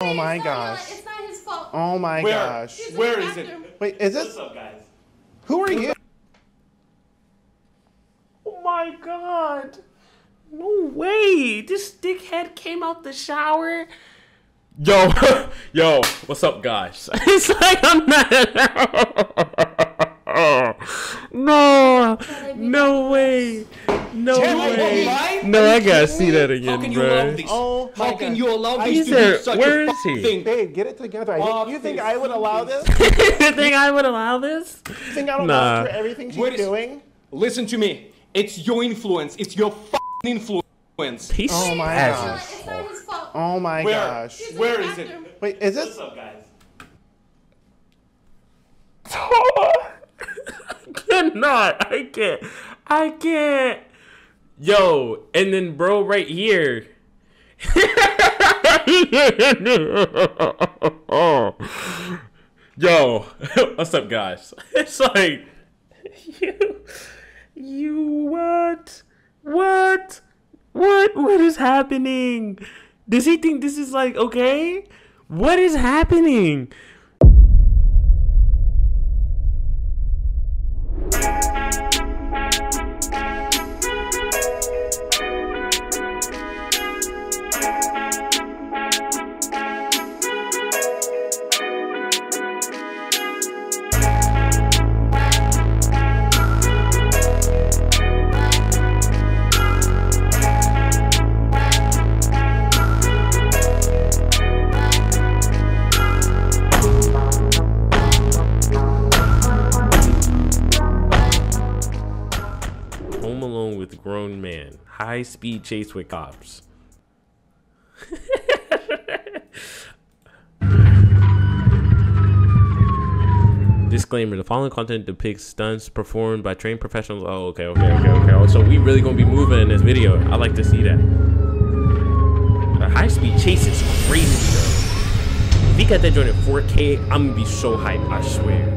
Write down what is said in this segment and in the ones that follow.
Oh my It's not- gosh. It's not his fault. Oh my Where? gosh. He's in Where the is it? Wait, is this? What's up, guys? Who are you? Oh my god. No way. This dickhead came out the shower. Yo, yo, what's up, guys? It's like I'm not. No, no way. No way. Oh no, I gotta kidding see me? that How again, can you allow bro. this? Oh How can God. you allow I- this He's to there. do such Where a is he? thing? Babe, get it together. I Fuck think, you think. I would allow this? you think I would allow this? You think I don't Nah. watch her everything she's What is- doing? Listen to me. It's your influence. It's your fucking influence. He's Oh my gosh. not- It's not his fault. Oh my Where? gosh. He's in Where the is it? Wait, is this? What's up, guys? Cannot. I can't. I can't. Yo, and then bro right here. Yo, what's up, guys? It's like you, you what, what, what, what is happening? Does he think this is like okay? What is happening? High speed chase with cops. Disclaimer: The following content depicts stunts performed by trained professionals. Oh, okay, okay, okay, okay. Oh, so we really gonna be moving in this video. I like to see that. The high speed chase is crazy though. If he got that joint at 4K, I'm gonna be so hyped. I swear.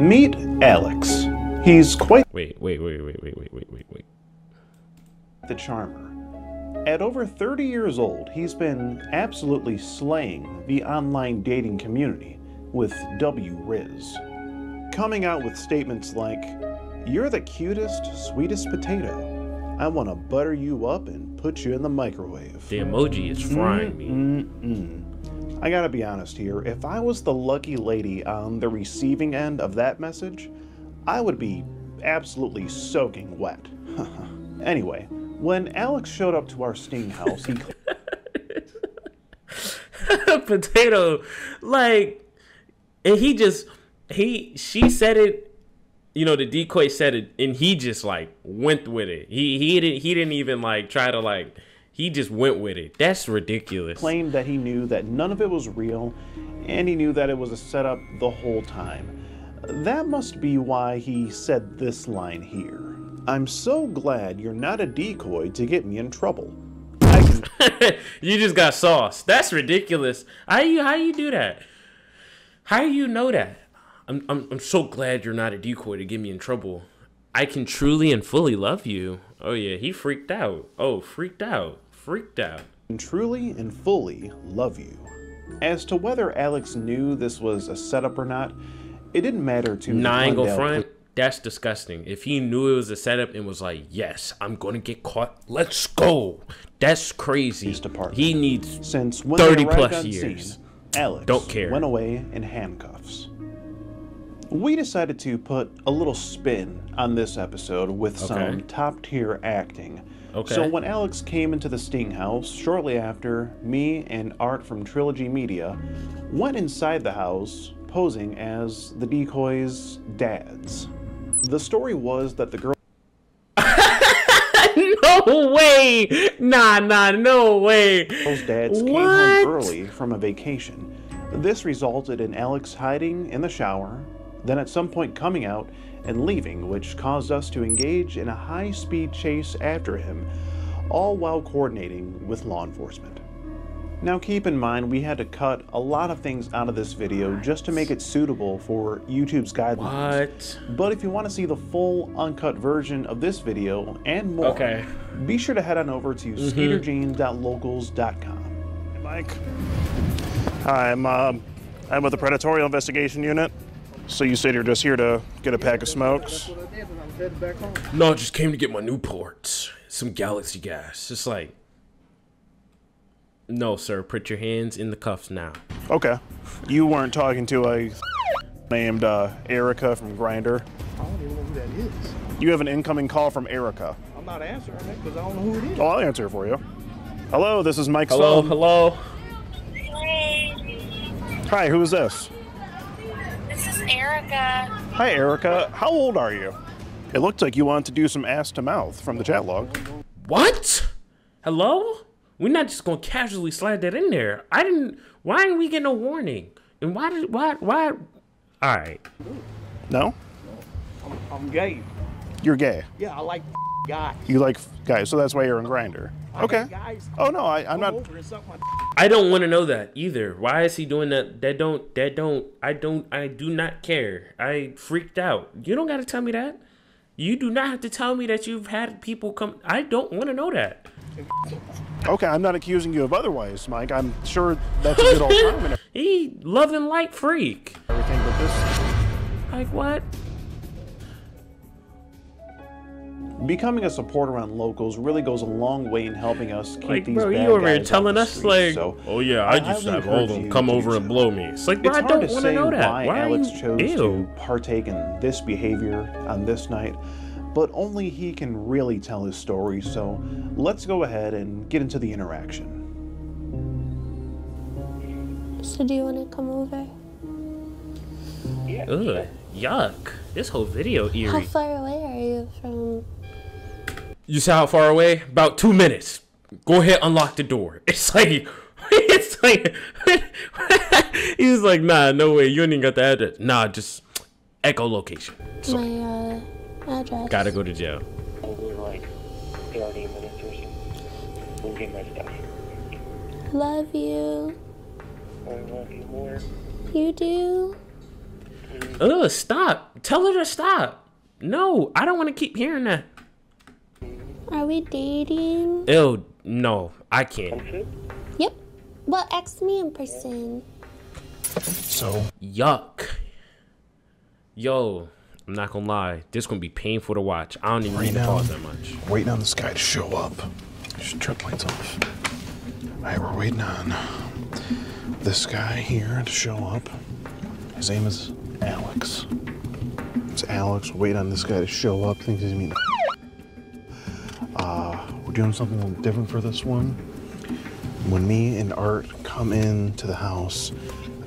Meet Alex. He's quite Wait, wait, wait, wait, wait, wait, wait, wait, wait. the charmer. At over 30 years old, he's been absolutely slaying the online dating community with W Riz. Coming out with statements like, You're the cutest, sweetest potato. I want to butter you up and put you in the microwave. The emoji is frying me. Mm-mm. I gotta be honest here, if I was the lucky lady on the receiving end of that message, I would be absolutely soaking wet. anyway, when Alex showed up to our sting house, he potato like and he just he she said it you know the decoy said it and he just like went with it he he didn't he didn't even like try to like he just went with it that's ridiculous claimed that he knew that none of it was real and he knew that it was a setup the whole time. That must be why he said this line here. I'm so glad you're not a decoy to get me in trouble. I can you just got sauce that's ridiculous. How you how you do that? How you know that? I'm, I'm i'm so glad you're not a decoy to get me in trouble. I can truly and fully love you. Oh yeah he freaked out. Oh freaked out. Freaked out. Truly and fully love you. As to whether Alex knew this was a setup or not, it didn't matter to nine go front. That's disgusting. If he knew it was a setup and was like, "Yes, I'm gonna get caught. Let's go." That's crazy. He needs. Since when 30 plus years. scene, Alex Don't care. went away in handcuffs. We decided to put a little spin on this episode with Okay. some top tier acting. Okay. So when Alex came into the Sting house shortly after, me and Art from Trilogy Media went inside the house posing as the decoys' dads. The story was that the girl no way. Nah, nah, no way. Girls' dads came home early from a vacation. This resulted in Alex hiding in the shower, then at some point coming out and leaving, which caused us to engage in a high speed chase after him, all while coordinating with law enforcement. Now keep in mind we had to cut a lot of things out of this video just to make it suitable for YouTube's guidelines. What? But if you want to see the full uncut version of this video and more, Okay. be sure to head on over to skeeterjeans.locals.com. Mike. Hi, I'm um, I'm with the Predatorial Investigation Unit. So you said you're just here to get a pack of smokes? No, I just came to get my Newports. Some Galaxy gas. Just like. No, sir. Put your hands in the cuffs now. Okay. You weren't talking to a named uh, Erica from Grindr. I don't even know who that is. You have an incoming call from Erica. I'm not answering it because I don't know who it is. Oh, I'll answer it for you. Hello, this is Mike Hello, Sloan. hello. Hi, who is this? This is Erica. Hi, Erica. How old are you? It looked like you wanted to do some ass to mouth from the chat log. What? Hello? We're not just gonna casually slide that in there. I didn't. Why didn't we get no warning? And why did why why? All right. No? I'm gay. You're gay. Yeah, I like guys. You like guys, so that's why you're in Grindr. Okay. Guys. Oh no, I, I'm not. over and suck my I don't want to know that either. Why is he doing that? That don't. That don't. I don't. I do not care. I freaked out. You don't got to tell me that. You do not have to tell me that you've had people come. I don't want to know that. Okay, I'm not accusing you of otherwise, Mike. I'm sure that's a good old time He love and light freak. everything, but this Like what? becoming a supporter on locals really goes a long way in helping us keep Like, these bro, bad you over here guys off telling the us streets. like, So, oh yeah, I I, used to have all encourage them come over and blow me. It's like, bro, It's I hard don't to want to know that. why Why are Alex you? chose Ew. to partake in this behavior on this night, but only he can really tell his story. So let's go ahead and get into the interaction. So do you want to come over? Yeah. Ugh, yuck. This whole video here How far away are you from? You see how far away? About two minutes. Go ahead, unlock the door. It's like, it's like, he was like, nah, no way. You ain't even got the address. Nah, just echo location. So, My uh, address. gotta go to jail. over like 30 minutes or so. We'll get my stuff. Love you. I love you more. You do. Mm. Ugh, stop. Tell her to stop. No, I don't want to keep hearing that. Are we dating? Ew, no, I can't. Yep. Well, ask me in person. So Yuck. Yo, I'm not gonna lie. This gonna be painful to watch. I don't even need to now. pause that much. waiting on this guy to show up. Just trip lights off. All right, we're waiting on this guy here to show up. His name is Alex. It's Alex. Waiting on this guy to show up. Thinks he's meeting. Uh, we're doing something a little different for this one. When me and Art come in to the house,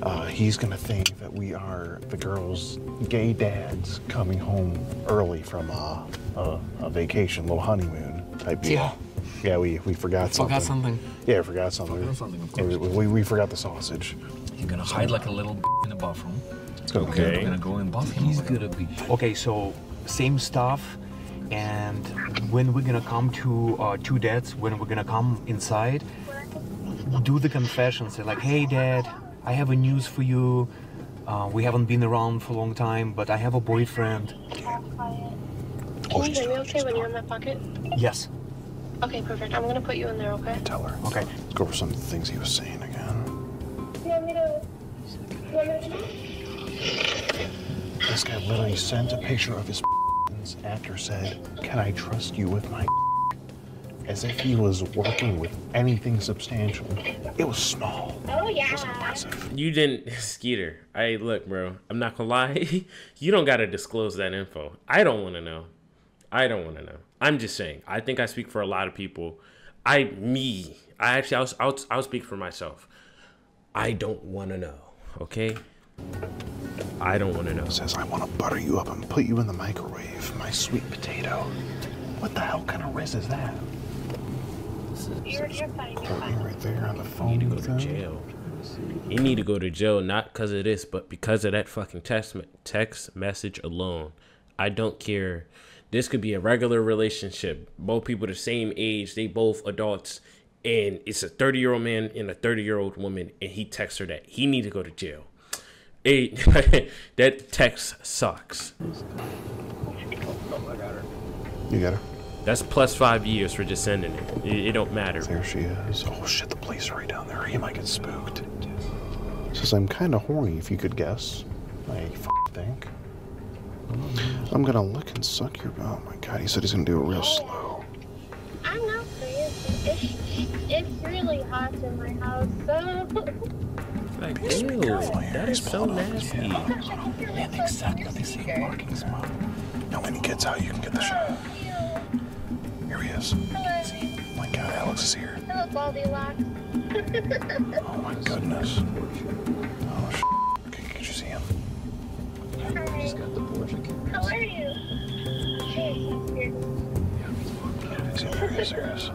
uh, he's gonna think that we are the girls' gay dads coming home early from uh, a, a vacation, little honeymoon type deal. Yeah. Yeah, we, we forgot something. Forgot something. Yeah, forgot something. Forgot something, of Yeah, we, we, we forgot the sausage. You're gonna hide like a little in the bathroom. Okay. We're gonna go in bathroom. He's gonna be okay. So same stuff, and when we're gonna come to uh, two dads, when we're gonna come inside, do the confession. Say like, "Hey, Dad, I have a news for you. Uh, we haven't been around for a long time, but I have a boyfriend." Can you hear me okay when you're in my pocket? Yes. Okay, perfect. I'm gonna put you in there, okay? Tell her. Okay. Let's go over some of the things he was saying again. You me to? You want? This guy literally sent a picture of his after said, Can I trust you with my as if he was working with anything substantial. It was small. Oh It yeah. was impressive. You didn't, Skeeter. I look, bro. I'm not gonna lie. you don't gotta disclose that info. I don't want to know. I don't want to know. I'm just saying. I think I speak for a lot of people. I, me, I actually, I'll, I'll, I'll speak for myself. I don't want to know. Okay. I don't want to know. Says I want to butter you up and put you in the microwave, my sweet potato. What the hell kind of riz is that? You're, you're fine. You're fine. right there on the phone. need to go to jail. You need to go to jail not because of this, but because of that fucking text me- text message alone. I don't care. This could be a regular relationship. Both people the same age, they both adults, and it's a 30 year old man and a 30 year old woman, and he texts her that he need to go to jail. Hey, that text sucks. You got her? That's plus five years for just sending it. It, it don't matter. There she is. Oh shit, the police are right down there. He might get spooked. Says I'm kind of horny, if you could guess. I f- think. I'm gonna lick and suck your. Oh my god, he said he's gonna do it real slow. I'm not crazy. It's, it's really hot in my house, so. Like, ew, that is so nasty. Man, they suck, but they say parking spot. Now, when he gets out, you can get the shot. Here he is. Hello. Oh my god, Alex is here. Hello, Goldilocks. Oh my goodness. Oh sh. Okay, can you see him? Hi. How are you? Hey, Is he there? He is, there he is.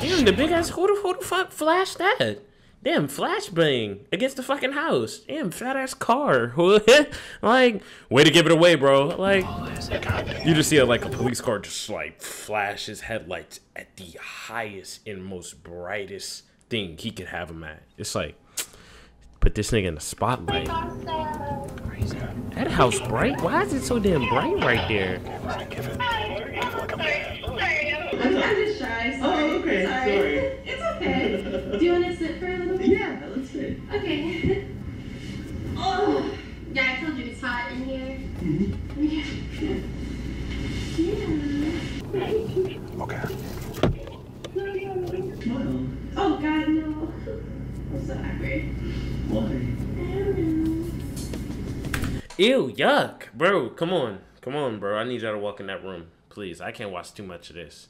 Damn, the big ass. Who the, who the fuck flashed that? Damn, flashbang against the fucking house. Damn, fat ass car. like, way to give it away, bro. Like, you just see a, like a police car just like flash his headlights at the highest and most brightest thing he could have him at. It's like, put this nigga in the spotlight. That house bright? Why is it so damn bright right there? Give it. Give it like a man. I'm, I'm just shy. Sorry. Oh, okay. Sorry. It's okay. Do you want to sit for a little bit? Yeah, let's sit. Okay. oh, yeah, I told you it's hot in here. Mm-hmm. Yeah. Okay. Oh, God, no. I'm so awkward. Why? I don't know. Ew, yuck. Bro, come on. Come on, bro. I need y'all to walk in that room. Please. I can't watch too much of this.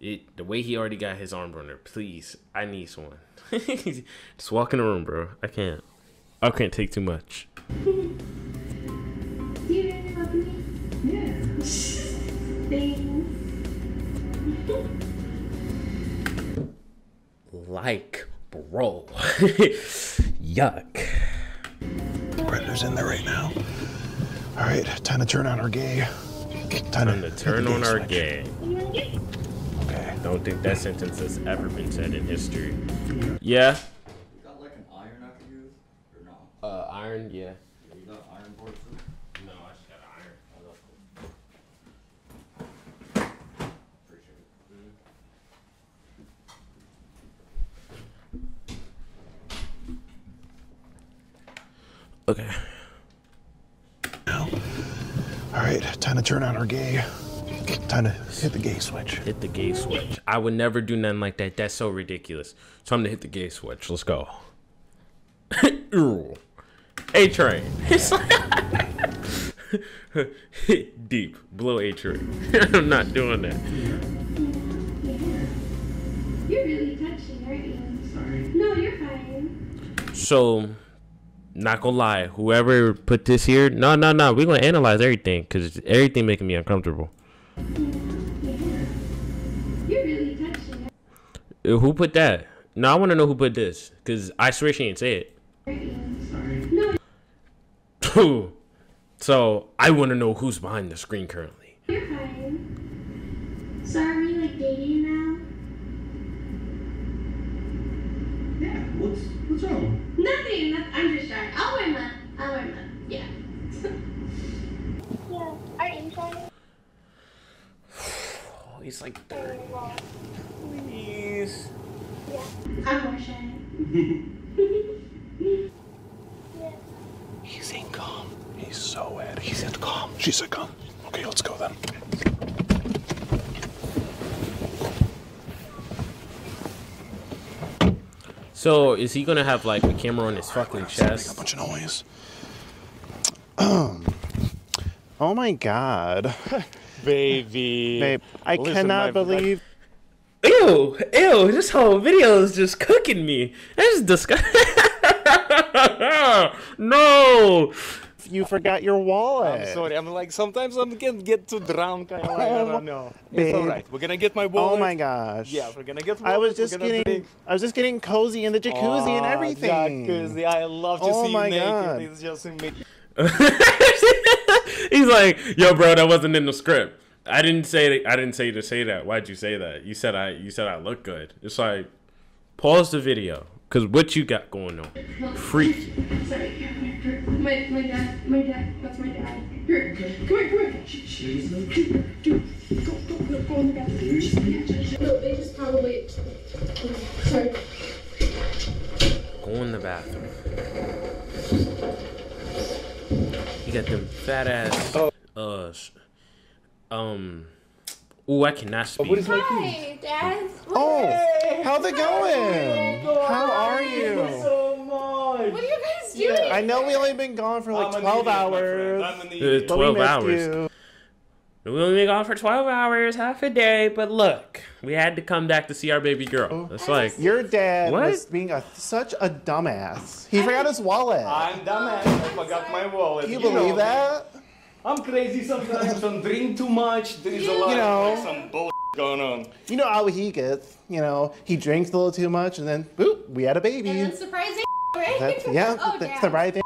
It the way he already got his arm burner. Please. I need someone. Just walk in the room, bro. I can't. I can't take too much. Do you really love me? Yeah. Thanks. Like, bro. yuck. Predator's in there right now. All right, time to turn on our gay. Time, Time to the turn on our gay. Okay. Don't think that sentence has ever been said in history. Yeah. You got like an iron I could use? Or no? Uh, iron, yeah. You got iron board too? No, I just got iron. Appreciate it. Okay. All right, time to turn on our gay. Time to hit the gay switch. Hit the gay switch. I would never do nothing like that. That's so ridiculous. Time to hit the gay switch. Let's go. A train. It's like deep. Blow A train. I'm not doing that. You're really touching, aren't you? Sorry. No, you're fine. So, not gonna lie, whoever put this here, no, no, no, we're gonna analyze everything because everything making me uncomfortable. You're really touching, Who put that? No, I want to know who put this because I swear she ain't say it. Sorry. No, so I want to know who's behind the screen currently. you're fine. So are we like dating now? Yeah, what's what's wrong? Nothing. That's, I'm just shy. I'll wear my. I'll wear my. Yeah. Yeah. Are you shy? He's like, Well, please. yeah. I'm more shy. He's in calm. He's so at. He's in calm. She said calm. Okay, let's go then. So is he gonna have like a camera on his fucking Make a bunch of noise. Oh my god. Baby. Babe, I Listen, cannot my- believe. Ew, ew, this whole video is just cooking me. That's disgusting. no. You forgot your wallet. I'm sorry. I'm like sometimes I'm gonna get too drunk. I, like, I don't oh, know. babe. It's all right. We're gonna get my wallet. Oh my gosh. Yeah, we're gonna get. I was wallet, we're just getting drink. I was just getting cozy in the jacuzzi and Aw, everything. Jacuzzi. I love to Oh see my you naked. God. It's just me. He's like, yo, bro, that wasn't in the script. I didn't say I didn't say to say that. Why'd you say that? You said I you said I look good. It's like pause the video. Cause what you got going on? Freaky. Sorry, my, my dad, my dad, that's my dad. Here, come here, come here. Dude, dude, go, go, go, go in the bathroom. No, they just probably. Sorry. Go in the bathroom. You got them fat ass. Oh. Uh, um. Ooh, I cannot speak. Hi, Dad. Oh, how's it going? How are you? What are you guys doing? I know we only been gone for like 12 hours. Uh, but we 12 hours. you. We only been gone for 12 hours, half a day, but look, we had to come back to see our baby girl. Oh. It's like, Your dad What? was being a, such a dumbass. He forgot his wallet. I'm dumbass. I forgot my wallet. you know believe me. that? I'm crazy sometimes. Don't drink too much. There is a lot You know. of like, some bull going on. You know how he gets. You know, he drinks a little too much, and then boop, we had a baby. And then surprising, right? That's, yeah, oh, that's damn. the right thing.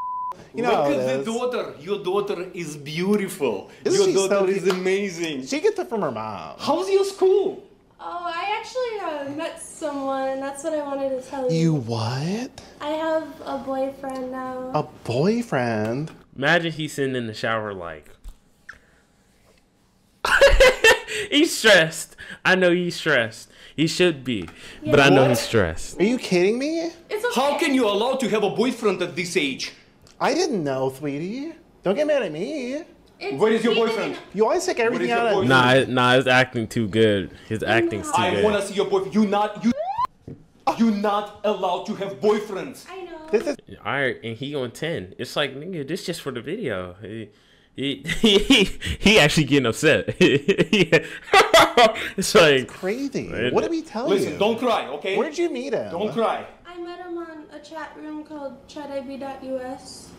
You know how Look at the daughter. Your daughter is beautiful. Isn't your she so daughter is amazing. She gets it from her mom. How's your school? Oh, I actually uh, met someone. That's what I wanted to tell you. You what? I have a boyfriend now. A boyfriend? imagine he's sitting in the shower like. he's stressed. I know he's stressed. He should be, but I know What? he's stressed. Are you kidding me? It's okay. How can you allow to have a boyfriend at this age? I didn't know, sweetie. Don't get mad at me. It's Where is your boyfriend? didn't- You always take everything out of boyfriend? Nah, nah, his acting too good. His acting's too good. I want to see your boyfriend. You not you. You not allowed to have boyfriends. I know. This is All right, and he on ten. It's like nigga, this just for the video. He he he, he actually getting upset. it's like crazy. Right. What did we tell Listen, you? don't cry, okay? Where'd you meet him? Don't cry. I met him on a chat room called chatib.us.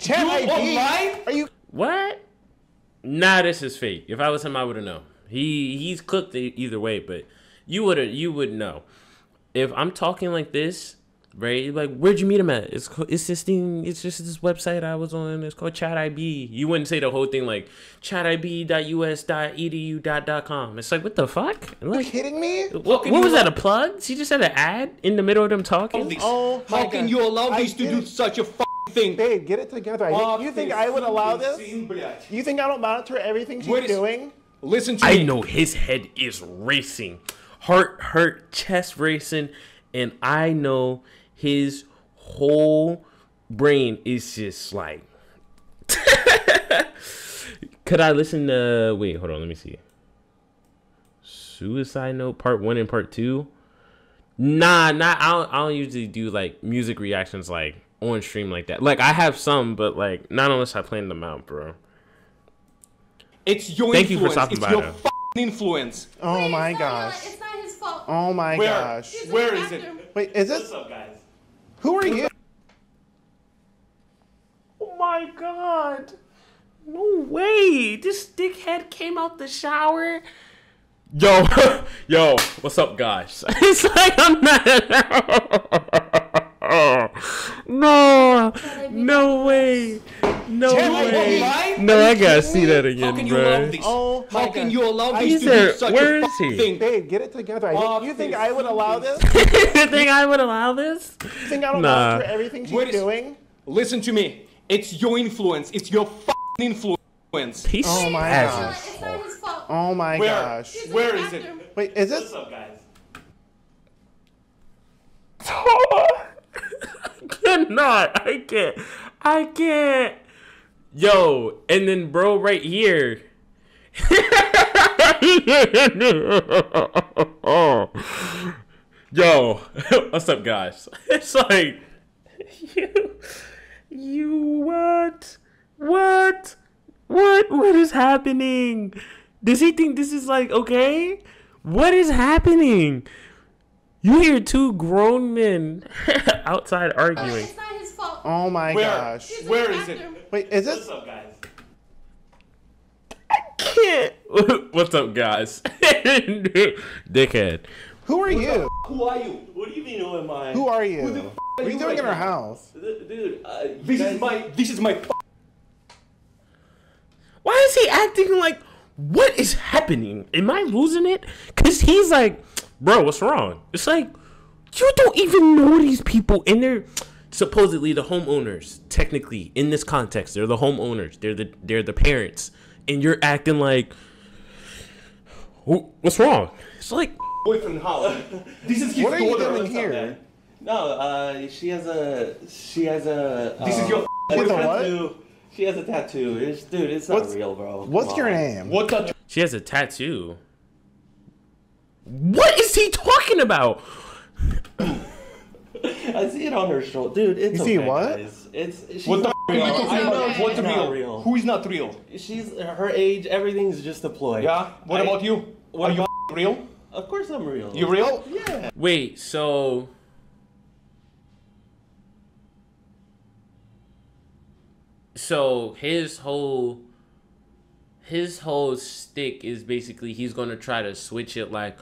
Chat You ID? online? Are you? what? Nah, this is fake. If I was him, I would have known. He he's cooked e- either way, but you would have you would know. If I'm talking like this, right? Like, where'd you meet him at? It's it's this thing. It's just this website I was on. It's called Chat IB. You wouldn't say the whole thing like chatib.us.edu.com. It's like what the fuck? You Like, kidding me? what, what was that? A plug? She just had an ad in the middle of them talking. This. Oh How can God. you allow I this to do it. such a f- thing? Babe, get it together. I think, you think I would allow this? You think I don't monitor everything she's Where is- doing? Listen to I me. know his head is racing, heart hurt, chest racing, and I know his whole brain is just like. Could I listen to? Wait, hold on. Let me see. Suicide Note Part One and Part Two. Nah, nah. I don't. I don't usually do like music reactions like on stream like that. Like I have some, but like not unless I plan them out, bro. It's your Thank you for influence. stopping it's by, your though. influence. Oh my It's not- gosh. It's not his fault. Oh my Where? gosh. He's in Where the it? Wait, is this? up, guys? Who are you? Oh my god. No way. This dickhead came out the shower. Yo, yo, what's up, guys? It's like I'm not. no, no way. No way. No, I gotta kidding see me? that How again, can you allow bro. this? Oh my How God. can you allow I- this He's to there. do such Where a is he? f- thing? Babe, get it together. I Fuck you think this. I would allow this? you think I would allow this? You think I don't Nah. monitor everything she's Where is- doing? Listen to me. It's your influence. It's your f***ing influence. He's Oh my gosh. It's not his fault. Oh my Where? gosh. He's in Where the is it? bathroom. Wait, is this? What's up, guys? Oh Cannot. I can't. I can't. Yo, and then bro right here. Yo, what's up, guys? It's like you, you what, what, what, what is happening? Does he think this is like okay? What is happening? You hear two grown men outside arguing. It's not his fault. Oh my Where? gosh. He's in Where the is it? Wait, is this? up, guys? can't. What's up, guys? Dickhead. Who are you? Who are you? What do you mean, who am I? Who are you? Who the f- What are are you you doing right in our house? Dude, uh, you This guys- is my. This is my. Why is he acting like? What is happening? Am I losing it? Cause he's like, bro, what's wrong? It's like you don't even know these people, and they're supposedly the homeowners. Technically, in this context, they're the homeowners. They're the they're the parents, and you're acting like, what's wrong? It's like, Boyfriend house. This is his What are you daughter. doing here? No, uh, she has a. She has a. This is uh, your a boyfriend? tattoo. She has a tattoo. It's, dude, it's not What's- real, bro. What's Come your on. name? What the? she has a tattoo. What is he talking about? I see it on her shoulder, dude. It's You see okay, what? Guys. It's she's What the? not Are you real. talking I know about? What's real? real. Who is not real? She's her age. Everything's just a ploy. Yeah. What I- about you? what Are you real? Of course, I'm real. You real? Yeah. Wait, so so his whole his whole stick is basically he's gonna try to switch it like,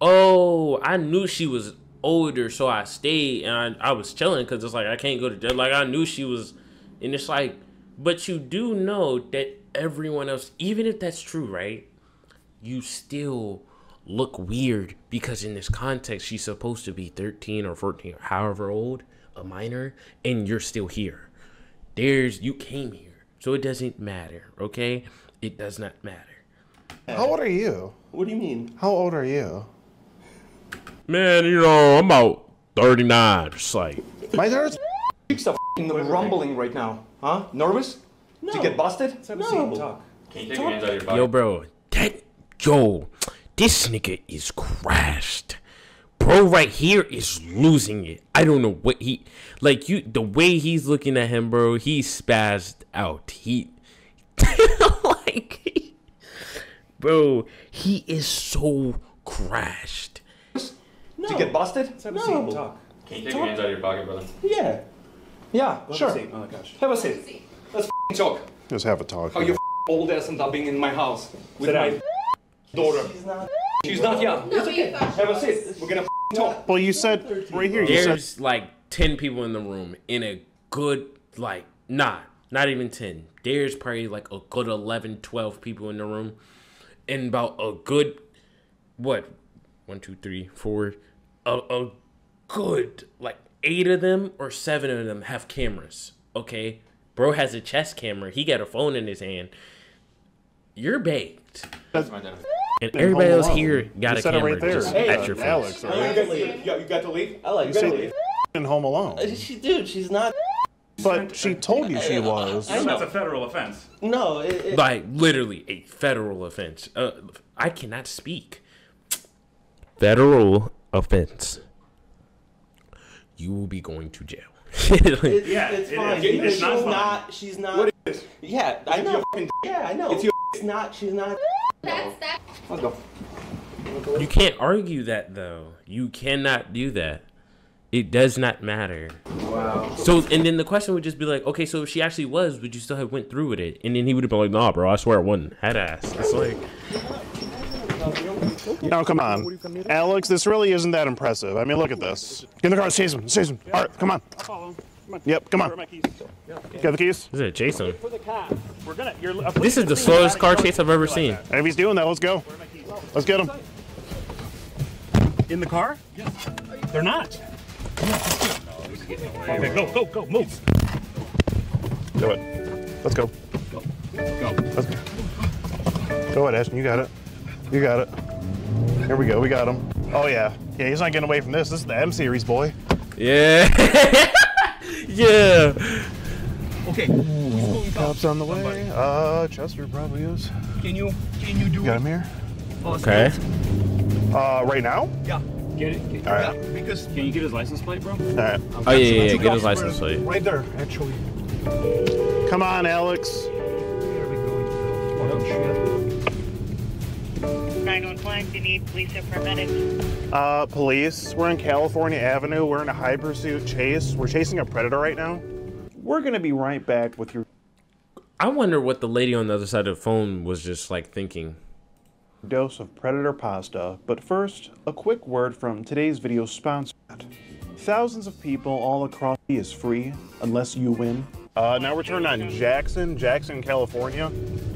oh, I knew she was older, so I stayed and I, I was chilling because it's like I can't go to jail. Like I knew she was, and it's like, but you do know that everyone else, even if that's true, right? You still look weird because in this context she's supposed to be 13 or 14 or however old a minor and you're still here there's you came here so it doesn't matter okay it does not matter How old are you? What do you mean? How old are you? Man you know i'm about 39 just like My daughter's Chicks are f***ing rumbling right now. Huh? Nervous? No. To get busted? No. yo bro that yo this nigga is crashed bro right here is losing it i don't know what he like you the way he's looking at him bro he spazzed out he like bro he is so crashed To get busted? No. Can you take your hands out of your pocket, brother? Yeah. Yeah, sure. Oh my gosh. Have a seat. Let's f***ing talk. just have a talk. How your f***ing old ass ended up being in my house with my daughter. She's not. She's not, yeah. It's okay. Have a seat. We're gonna f***ing talk. Well, you said right here. You said there's like 10 people in the room in a good like nah not even 10 there's probably like a good 11 12 people in the room and about a good what one two three four a, a good like eight of them or seven of them have cameras okay bro has a chest camera he got a phone in his hand you're baked That's my dinner. and everybody else Alone. here got You a it camera right there. just Hey, at your face Alex, I right? like to leave. You got to leave? I like You to said leave. in Home Alone, Uh, She, dude, she's not. but she told you she was. I know. That's a federal offense. No, it, it, like literally a federal offense. Uh, I cannot speak. Federal offense. You will be going to jail. it's, Yeah, it's fine is. because It's not she's fine. not. She's not. What is this? Yeah, I know. Yeah, I know. It's your It's not. She's not. That's that. Let's go. you can't argue that though. You cannot do that. It does not matter. Wow. So and then the question would just be like, okay, so if she actually was, would you still have went through with it? And then he would have been like, nah, bro, I swear I wasn't. Had ass. It's like No, come on, Alex. This really isn't that impressive. I mean, look at this. Get in the car. Chase him. Chase him. All right, come on. Yep, come on. Got the keys. is it Jason? We're gonna. You're, This is the slowest car chase I've ever seen. If he's doing that, let's go. Let's get him. in the car? Yes. They're not. Okay, go, go, go, move. Do it. Let's go. go. Go. Let's go. Go ahead, Ashton. You got it. You got it. Here we go. We got him. Oh yeah. Yeah, he's not getting away from this. This is the M series, boy. Yeah. yeah. Okay. Cops on the way. Uh, Chester probably is. Can you can you do Got him here. Okay. Uh, right now. Yeah. Get it. Get, All right. yeah, because can you get his license plate, bro? All right. Oh yeah, yeah, yeah. Get his license plate. Right there, actually. Come on, Alex. There we go. Fucking shit. 911, do you need police or paramedics? Uh, police. We're on California Avenue. We're in a high pursuit chase. We're chasing a predator right now. We're gonna be right back with your I wonder what the lady on the other side of the phone was just like thinking. dose of predator pasta. But first, a quick word from today's video sponsor. Thousands of people all across the is free unless you win. Uh, now we're turning on Jackson, Jackson, California,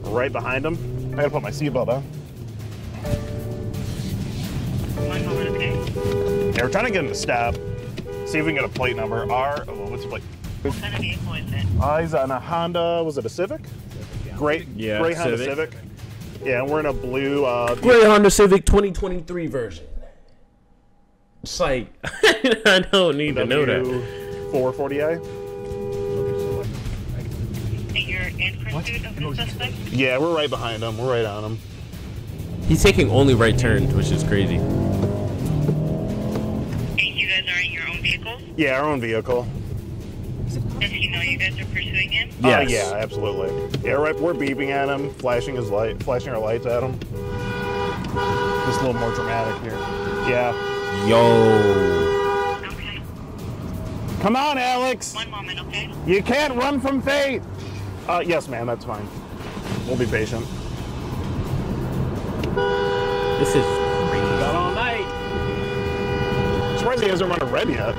right behind him. I gotta put my seatbelt on. One moment, okay? Yeah, we're trying to get him to stop. See if we can get a plate number. R of what's the plate? What kind of vehicle is it? Uh, he's on a Honda. Was it a Civic? Great. Yeah, Great Honda Civic. Civic. Yeah, and we're in a blue. Uh, Gray Honda Civic 2023 version. It's like I don't need to know that. 440i. And you're in pursuit of the suspect? Yeah, we're right behind him. We're right on him. He's taking only right turns, which is crazy. And you guys are in your own vehicle? Yeah, our own vehicle. Does he know you guys are pursuing him? Uh, yeah, absolutely. Yeah, right. We're beeping at him, flashing his light, flashing our lights at him. Just a little more dramatic here. Yeah. Yo. Come on, Alex. One moment, okay? You can't run from fate. Uh, yes, ma'am. That's fine. We'll be patient. This is crazy. Got all night. Surprised he hasn't run a red yet.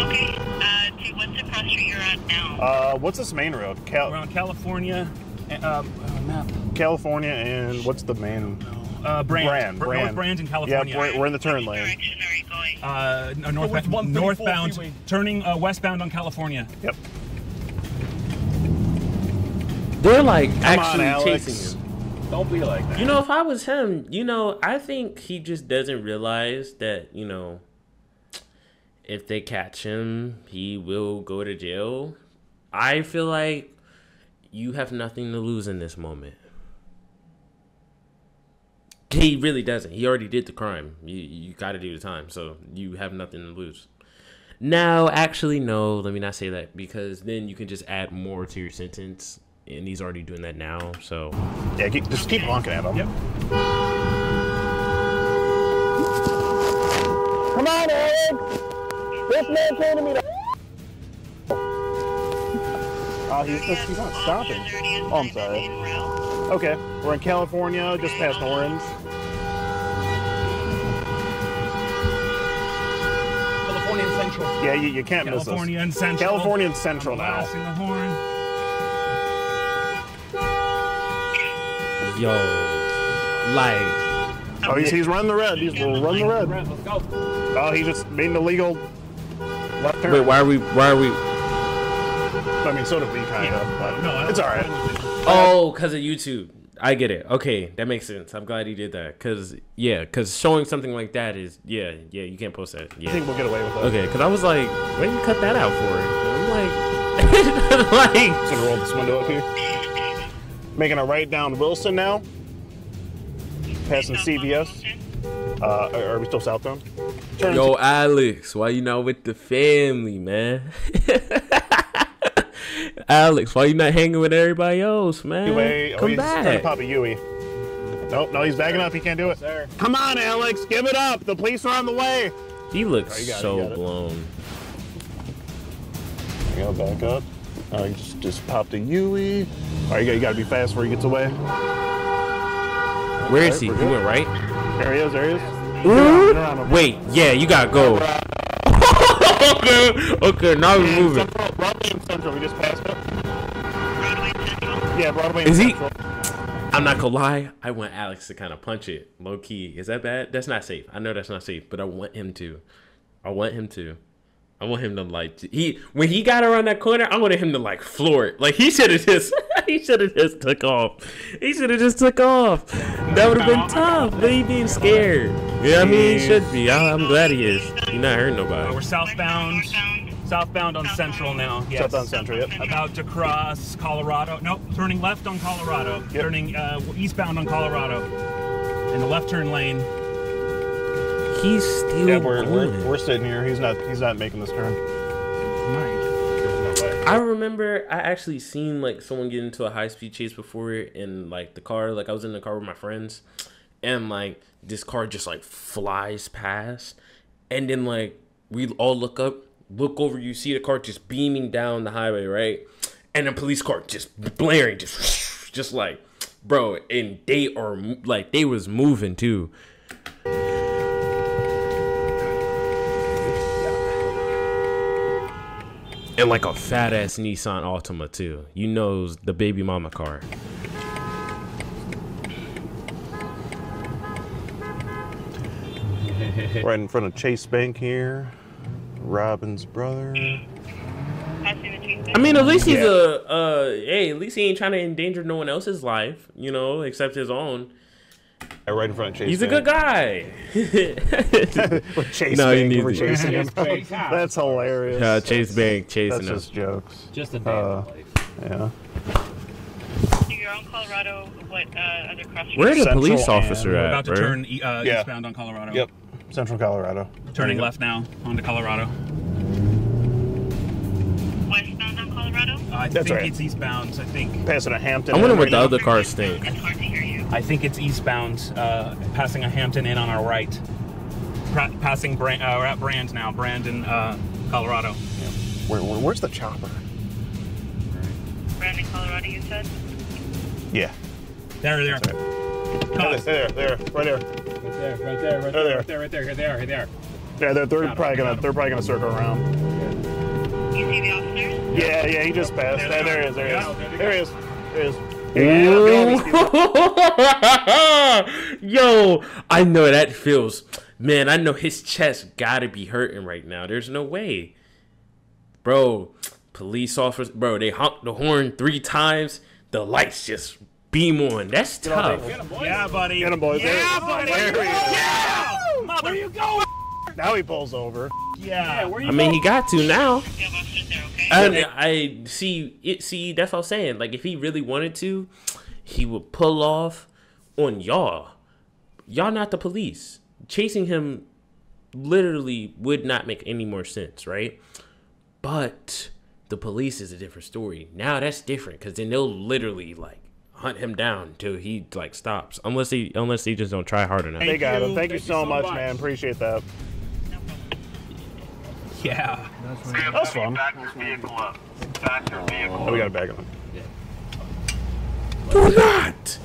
Okay, uh, to what's the cross street you're on now? Uh, what's this main road? Cal- We're on California. Uh, uh, map. California and what's the main? Uh, Brand. Brand. Br- Brand. North Brand in California. Yeah, we're, we're in the turn lane. Uh, no, north, Towards 134 northbound, freeway. turning uh, westbound on California. Yep. They're like Come on, actually Alex. chasing him. Don't be like that. You know, if I was him, you know, I think he just doesn't realize that, you know, if they catch him, he will go to jail. I feel like you have nothing to lose in this moment. He really doesn't. He already did the crime. You you got to do the time, so you have nothing to lose. No, actually, no. Let me not say that because then you can just add more to your sentence, and he's already doing that now. So Yeah, keep, just keep honking at him. Yep. Come on, Alex. This man came to me to. Oh, he's just, he's not stopping. Oh, I'm sorry. Okay, we're in California, just past Orange. California and Central. Yeah, you, you can't miss us. California and Central. California and Central now. Blasting the horn. Yo, like Oh, he's, he's running the red. He's running the red. Let's go. Oh, he just made an illegal left turn. wait, why are we? Why are we? I mean, so did we, kind of, but No, it's all right. Oh, because of YouTube. I get it. Okay, that makes sense. I'm glad he did that. Cause yeah, cause showing something like that is yeah, yeah. You can't post that. I think we'll get away with it. Okay, cause I was like, where you cut that out for? I'm like, like Just gonna roll this window up here. Making a right down Wilson now. Passing CVS. Uh, are, are we still southbound? Turn Yo, Alex, why you not with the family, man? Alex, why you not hanging with everybody else, man? Anyway, oh, Come he's trying to back. pop a Yui. Nope, no, he's backing up. He can't do it. Sir. Come on, Alex, give it up. The police are on the way. He looks Oh, you got it, so it. blown. Go back up. Uh, just, just popped a Yui. All right, you, got, you gotta be fast before he gets away. Where is Alright, he? we're He went right. There he is, there he is. Ooh. Get around. Wait, yeah, you gotta go. okay, okay, now we're moving. Central, Broadway and Central, we just passed it. Yeah, Broadway Is and he- Central. I'm not gonna lie. I want Alex to kind of punch it low key. Is that bad? That's not safe. I know that's not safe, but I want him to. I want him to. I want him to like he when he got around that corner. I wanted him to like floor it. Like he should have just he should have just took off. He should have just took off. That would have been tough. But he being scared. Yeah, I mean he should be. I, I'm glad he is. He not hurting Uh, nobody. we're southbound. Southbound on Central now. Yes. Southbound Central, yep. About to cross Colorado. Nope, turning left on Colorado. Yep. Turning uh, eastbound on Colorado. In the left turn lane. He's still Yeah, we're, going. we're, we're sitting here. He's not he's not making this turn. There's no. I remember I actually seen like someone get into a high speed chase before in like the car. Like I was in the car with my friends, and like this car just like flies past, and then like we all look up, look over, you see the car just beaming down the highway, right? And a police car just blaring, just just like, bro, and they are like they was moving too. And like a fat ass Nissan Altima too. You know the baby mama car. Right in front of Chase Bank here. Robin's brother. passing the chase I mean, at least he's Yeah. a uh, hey, at least he ain't trying to endanger no one else's life, you know, except his own. Right in front of Chase. He's a good guy. We're chasing No, he him. needs We're chasing him. That's hilarious. Uh, Chase Bank chasing That's him. just jokes. Just a day Uh, in life. yeah. So you're on Colorado. What uh, other cross street? The Central police and- officer We're at, about to bro? turn e- uh, Yeah. eastbound on Colorado. Yep. Central Colorado. Turning left now onto Colorado. Westbound on Colorado? I That's think right. it's eastbound. I think. Passing a Hampton. I wonder Inn what right the now. other cars think. It's hard to hear you. I think it's eastbound, uh, passing a Hampton Inn on our right. Pra- passing Brand, uh, we're at Brand now, Brandon, uh, Colorado. Where, where, where's the chopper? Brandon, Colorado, you said? Yeah. There, there. There, there, there, right there. Right there, right there, right there, right there, right there, right there, right there. Yeah, they're, they're Got him, probably got gonna they're probably gonna circle around. You see the officers? Yeah, yeah, he just passed. There There, they there are. he is. There he Yeah, is. there they There he is. There he is. Yeah, look at all these people. Yo, I know that feels. Man, I know his chest gotta be hurting right now. There's no way, bro. Police officers, bro. They honked the horn three times. The lights just beam on. That's tough. Yeah, buddy. Get him, boys. There he Yeah, is. buddy. There he. Yeah! Mother, you go. Now he pulls over. Yeah. I mean, he got to now. You have officers there, okay? And I see it. See, that's what I'm saying. Like, if he really wanted to, he would pull off on y'all. Y'all not the police. Chasing him literally would not make any more sense, right? But the police is a different story. Now that's different because then they'll literally like hunt him down until he like stops. Unless he unless he just don't try hard enough. They got you. him. Thank you you so so much, much. man. Appreciate that. Yeah. That's fun. Oh, we got a bag of them. Do not,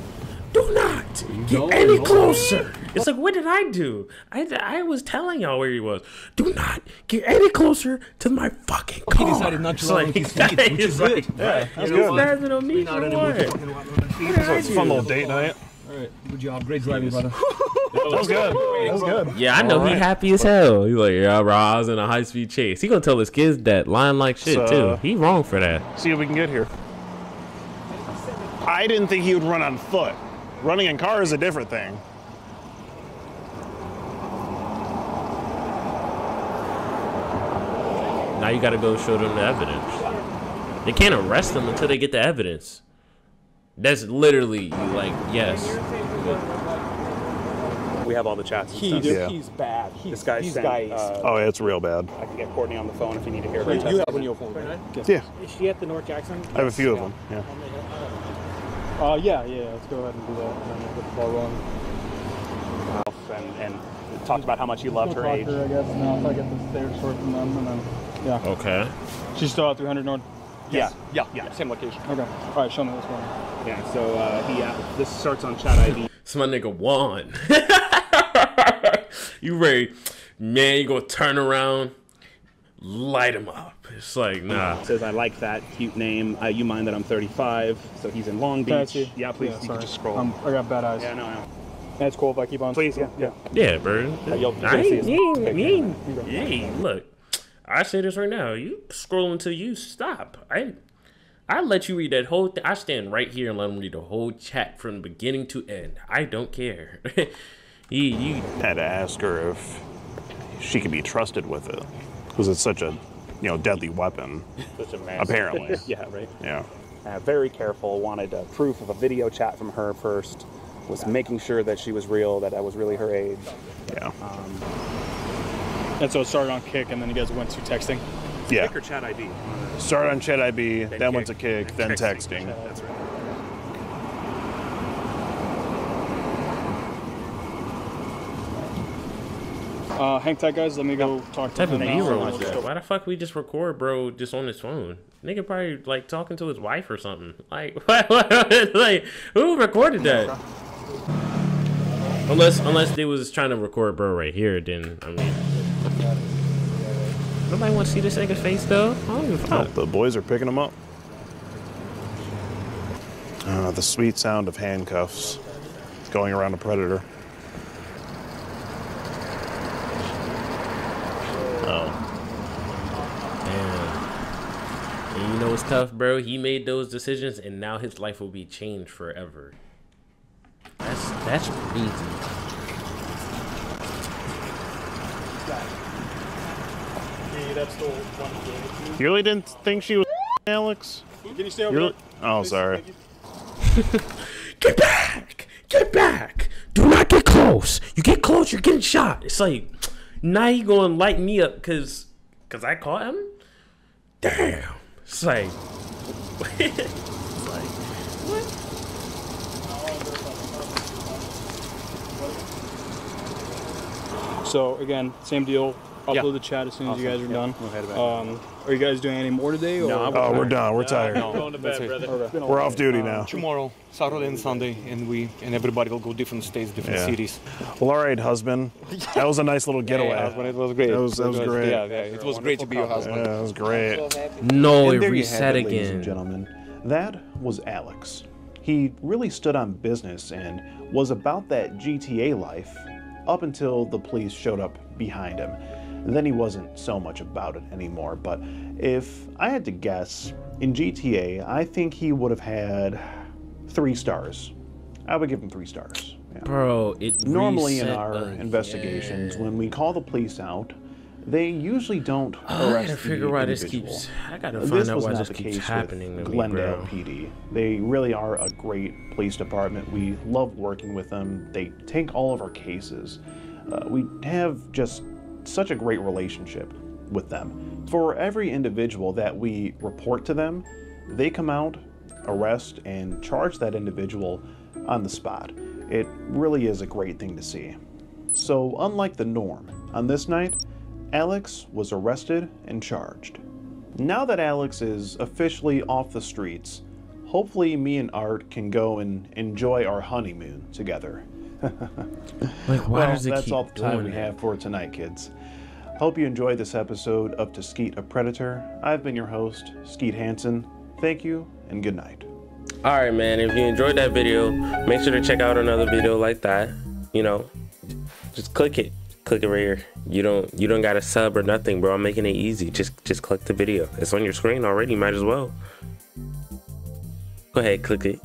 do not get any closer. It's like, what did I do? I, I was telling y'all where he was. Do not get any closer to my fucking car. He decided not to It's run like, his feet, which it's is like, good. Yeah, that's you good. spazzing on me for what? So it's a fun little date night. Alright, good job. Great driving, brother. That was good. That was good. Yeah, I know All he right. happy as hell. He's like, yeah, bro, I was in a high speed chase. He gonna tell his kids that lying like shit So- too. Uh, he wrong for that. See what we can get here. I didn't think he would run on foot. Running in car is a different thing. Now you gotta go show them the evidence. They can't arrest them until they get the evidence. That's literally like yes. We have all the chats. And He, stuff. dude, he's bad. He's, This guy's he's sent, guy is. uh, Oh, it's real bad. I can get Courtney on the phone if you need to hear. her Wait, you have one your phone, right? Yeah, Is she at the North Jackson? I have a few of them. Yeah. Uh, yeah, yeah. Let's go ahead and do that. And then get the ball rolling. and, and talked about how much you loved her talk age. to her, I guess, now if I get the stairs short from them, and then, yeah. Okay. She's still at 300 North? Yeah, yeah, yeah, same location. Okay. All right, show me this one. Yeah, so uh, he uh, this starts on chat ID. It's my nigga Juan. you ready? Man, you gonna turn around, light him up. It's like, nah. Says I like that cute name. Uh, you mind that I'm 35, so he's in Long Beach. Fancy. Yeah, please, Yeah, you can just scroll. Um, I got bad eyes. yeah, no, no. That's cool if I keep on. Please, yeah, yeah. Yeah, bro. You'll- you're I ain't, his- you ain't, Okay, you ain't, yeah. look. I say this right now. You scroll until you stop. I, I let you read that whole thing. I stand right here and let him read the whole chat from beginning to end. I don't care. you, you, Had to ask her if she could be trusted with it because it's such a, you know, deadly weapon. Such a mess. Apparently. yeah, right. Yeah. Uh, very careful. Wanted uh, proof of a video chat from her first. Was making sure that she was real, that I was really her age. Yeah. And so it started on Kik, and then you guys went to texting. Yeah. Kik or chat ID. Start on chat IB, then, Then went to Kik, Kik, then texting. That's right. Uh, hang tight, guys. Let me go talk to him. B-roll now. is that? Why the fuck we just record, bro, just on his phone? Nigga probably like talking to his wife or something. Like, like who recorded that? Unless, unless they was trying to record bro right here, then I mean, nobody want to see this nigga's face though. I don't give a Oh, fuck. the boys are picking them up. Uh, the sweet sound of handcuffs going around a predator. Oh. Damn. And you know it's tough, bro. He made those decisions, and now his life will be changed forever. That's that's crazy. That's the one You really didn't think she was Alex? Can you stay over You really- there? Oh, sorry. Get back! Get back! Do not get close. You get close, you're getting shot. It's like now you gonna light me up because because I caught him. Damn. It's like. it's like So again, same deal. Upload Yeah. the chat as soon as you guys are Yeah, done. we'll head back. Um, are you guys doing any more today? Or? No, I'm- Oh, we're done. We're tired. No, Going to bed, that's it. brother. We're off duty now. Tomorrow, Saturday and Sunday, and we and everybody will go different states, different Yeah. cities. Well, all right, husband. That was a nice little getaway. Yeah, husband, it was great. That was, that was was- great. yeah, yeah, it was great to be your husband. Yeah, that was great. No, And it there you reset have it, ladies and again. gentlemen. That was Alex. He really stood on business and was about that GTA life up until the police showed up behind him. Then he wasn't so much about it anymore. But if I had to guess, in GTA, I think he would have had three stars. I would give him three stars. Yeah. Bro, it Normally in our again. investigations, when we call the police out, they usually don't Oh, I gotta figure the why this keeps- I gotta This find out was why not this the keeps case happening me, Glendale bro. PD. They really are a great police department. We love working with them. They take all of our cases. Uh, we have just such a great relationship with them. For every individual that we report to them, they come out, arrest, and charge that individual on the spot. It really is a great thing to see. So, unlike the norm, on this night, Alex was arrested and charged. Now that Alex is officially off the streets, hopefully me and Art can go and enjoy our honeymoon together. Like, why well, does it that's keep all the time we have for tonight, kids. Hope you enjoyed this episode of To Skeet a Predator. I've been your host, Skeet Hansen. Thank you and good night. All right, man. If you enjoyed that video, make sure to check out another video like that. You know, just click it. Click it right here. You don't you don't got to sub or nothing, bro. I'm making it easy. Just just click the video. It's on your screen already. Might as well. Go ahead, click it.